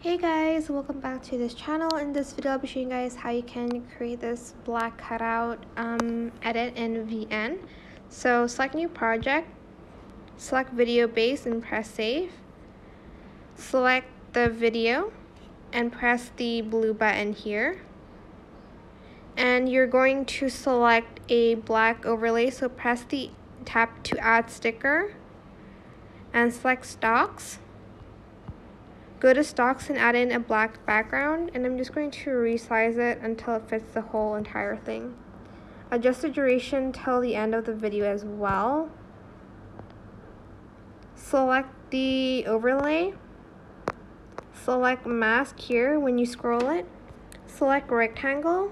Hey guys, welcome back to this channel. In this video, I'll be showing you guys how you can create this black cutout um, edit in VN. So select new project, select video base and press save. Select the video and press the blue button here. And you're going to select a black overlay, so press the tap to add sticker and select stocks Go to stocks and add in a black background and I'm just going to resize it until it fits the whole entire thing. Adjust the duration till the end of the video as well. Select the overlay. Select mask here when you scroll it. Select rectangle.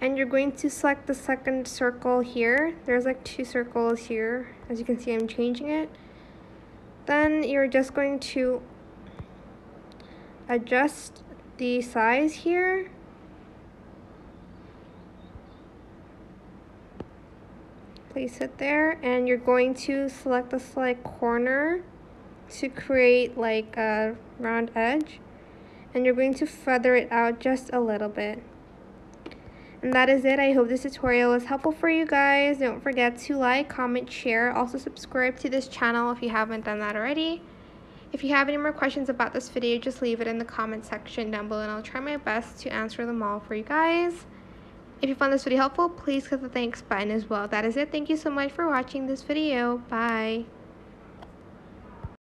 And you're going to select the second circle here. There's like two circles here. As you can see, I'm changing it. Then you're just going to adjust the size here. Place it there and you're going to select the select corner to create like a round edge and you're going to feather it out just a little bit. And that is it. I hope this tutorial was helpful for you guys. Don't forget to like, comment, share. Also subscribe to this channel if you haven't done that already. If you have any more questions about this video, just leave it in the comment section down below and I'll try my best to answer them all for you guys. If you found this video helpful, please click the thanks button as well. That is it. Thank you so much for watching this video. Bye.